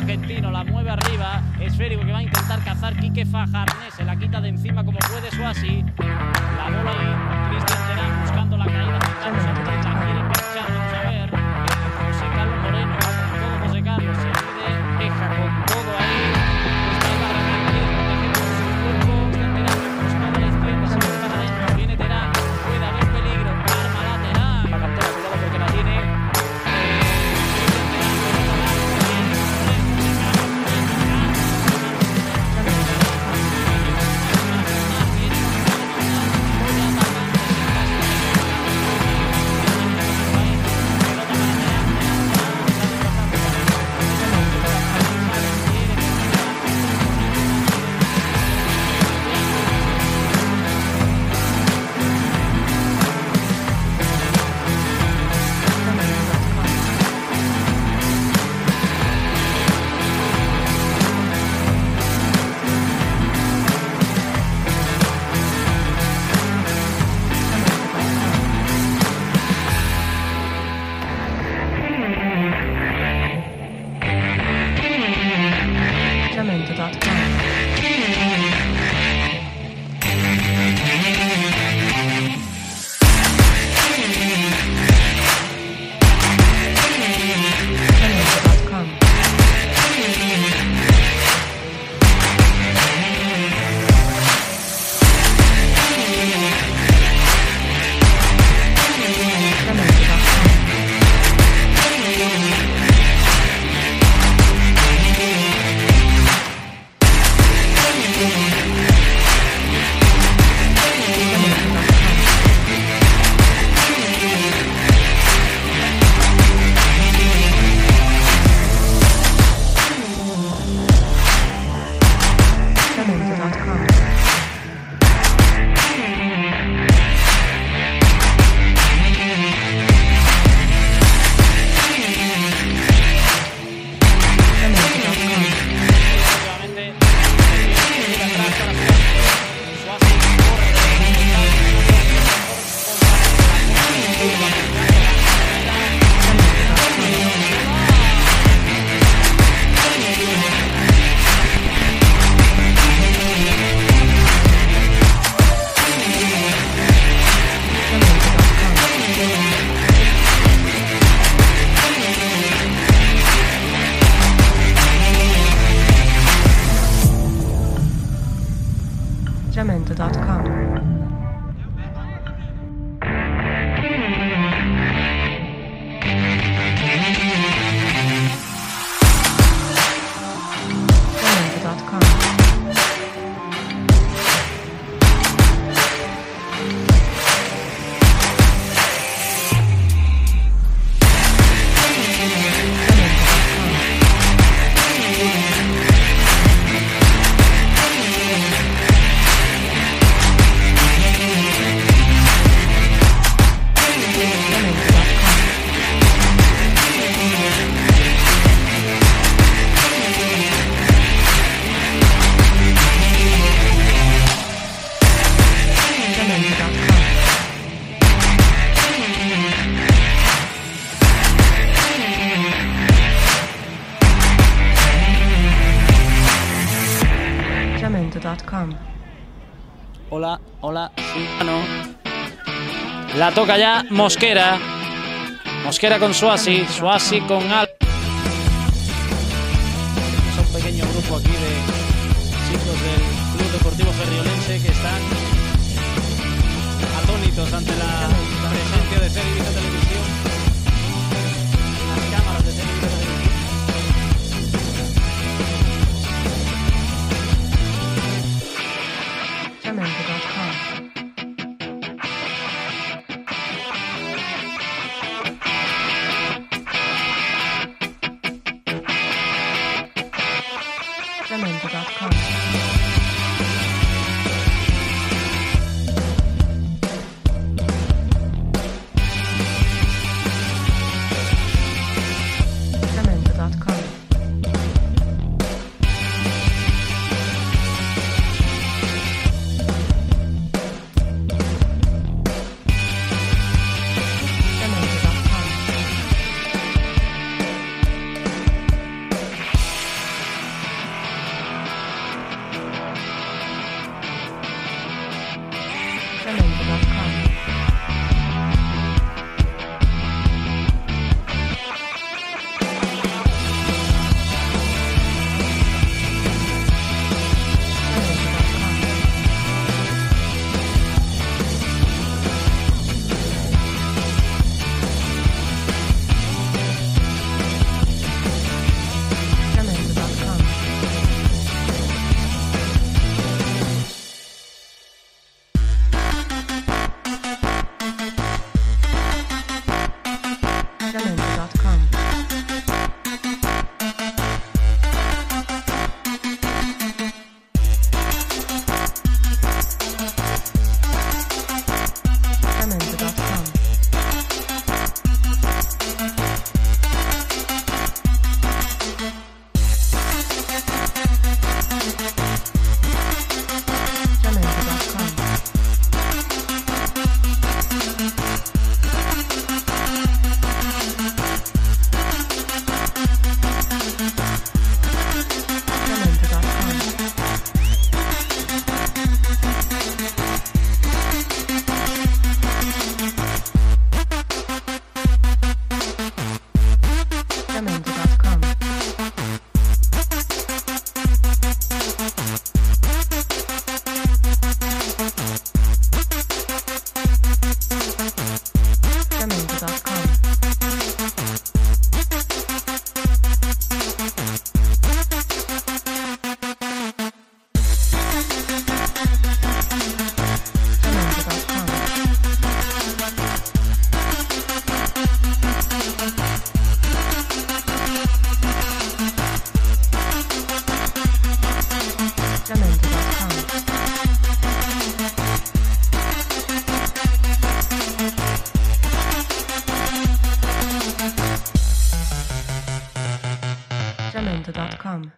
argentino, la mueve arriba, esférico que va a intentar cazar Quique Fajarné, se la quita de encima como puede Suasi, la bola ahí, Cristian Terán buscando la caída, Hola, hola, sí. La toca ya Mosquera. Mosquera con Suasi, Suasi con Al. Es un pequeño grupo aquí de chicos del Club Deportivo Ferriolense que están atónitos ante la presencia de Televisa sacramento.com. jamendo.com.